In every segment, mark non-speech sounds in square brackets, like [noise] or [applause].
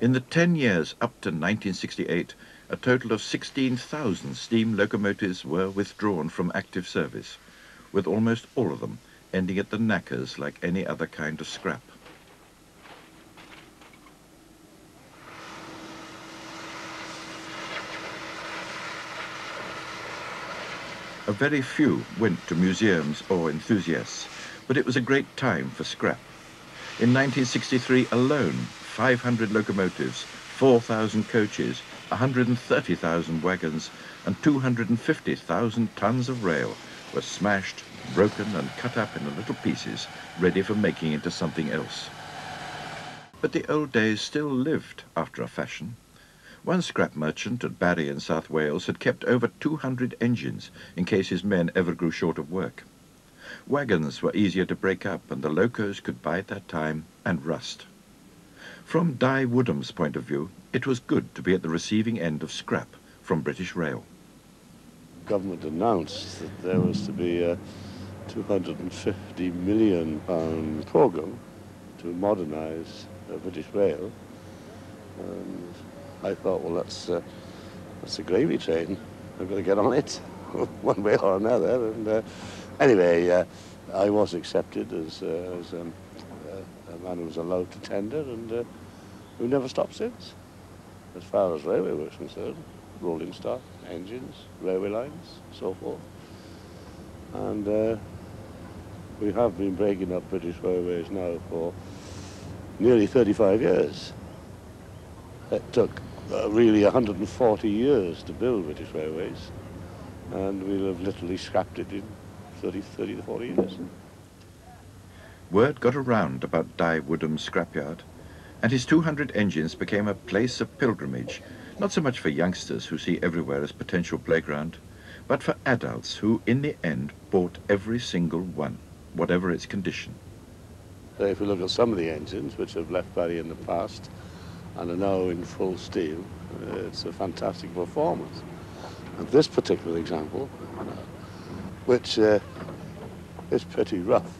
In the 10 years up to 1968, a total of 16,000 steam locomotives were withdrawn from active service, with almost all of them ending at the knackers like any other kind of scrap. A very few went to museums or enthusiasts, but it was a great time for scrap. In 1963 alone, 500 locomotives, 4,000 coaches, 130,000 wagons and 250,000 tons of rail were smashed, broken and cut up into little pieces, ready for making into something else. But the old days still lived after a fashion. One scrap merchant at Barry in South Wales had kept over 200 engines in case his men ever grew short of work. Wagons were easier to break up and the locos could bide their time and rust. From Dai Woodham's point of view, it was good to be at the receiving end of scrap from British Rail. Government announced that there was to be a 250 million pound programme to modernise British Rail. And I thought, well, that's, uh, that's a gravy train. I've got to get on it [laughs] one way or another. And uh, anyway, uh, I was accepted as, uh, as um, uh, a man who was allowed to tender, and uh, we've never stopped since. As far as railway was concerned, rolling stock, engines, railway lines, so forth. And we have been breaking up British Railways now for nearly 35 years. It took uh, really 140 years to build British Railways, and we'll have literally scrapped it in 30, 30 to 40 years. Word got around about Dai Woodham's scrapyard, and his 200 engines became a place of pilgrimage, not so much for youngsters who see everywhere as potential playground, but for adults who, in the end, bought every single one, whatever its condition. So if we look at some of the engines which have left Barry in the past, and are now in full steam. Uh, it's a fantastic performance. And this particular example, uh, which uh, is pretty rough,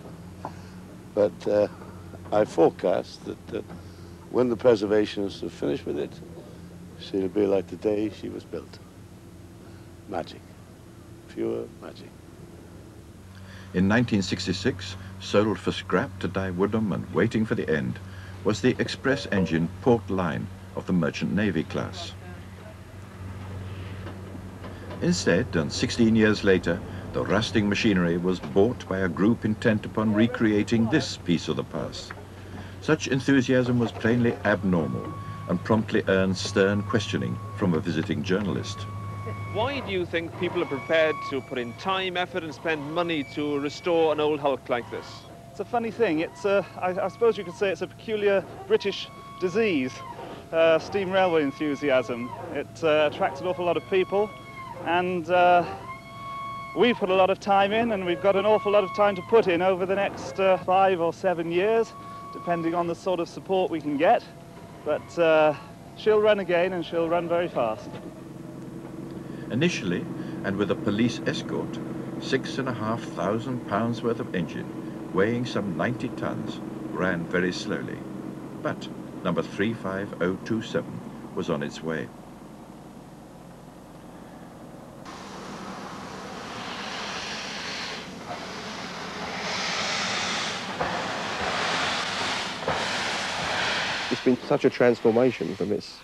but uh, I forecast that, that when the preservationists have finished with it, she'll be like the day she was built. Magic. Pure magic. In 1966, sold for scrap to Dai Woodham and waiting for the end, was the express engine Port Line of the Merchant Navy class. Instead, and 16 years later, the rusting machinery was bought by a group intent upon recreating this piece of the past. Such enthusiasm was plainly abnormal and promptly earned stern questioning from a visiting journalist. Why do you think people are prepared to put in time, effort and spend money to restore an old hulk like this? It's a funny thing. It's a, I, I suppose you could say it's a peculiar British disease, uh, steam railway enthusiasm. It uh, attracts an awful lot of people, and uh, we've put a lot of time in, and we've got an awful lot of time to put in over the next uh, five or seven years, depending on the sort of support we can get. But uh, she'll run again, and she'll run very fast. Initially, and with a police escort, six and a half thousand pounds worth of engine weighing some 90 tons, ran very slowly. But number 35027 was on its way. It's been such a transformation from its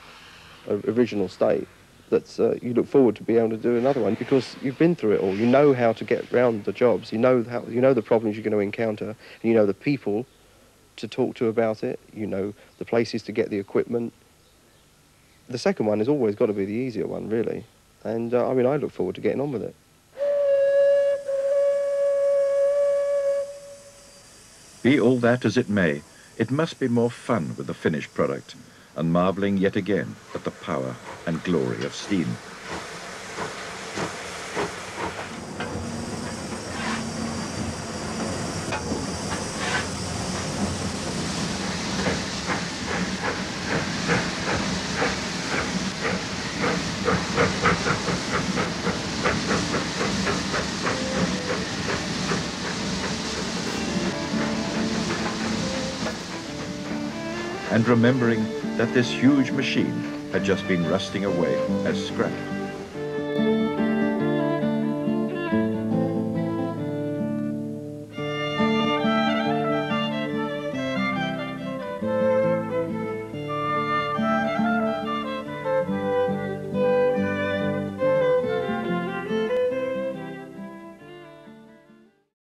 original state that uh, you look forward to be able to do another one because you've been through it all. You know how to get around the jobs. You know how you know the problems you're going to encounter. And you know the people to talk to about it. You know the places to get the equipment. The second one has always got to be the easier one, really. And uh, I mean, I look forward to getting on with it. Be all that as it may, it must be more fun with the finished product and marvelling yet again at the power and glory of steam. And remembering that this huge machine had just been rusting away as scrap.